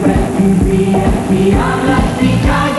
Siempre vivía mi habla, mi cara.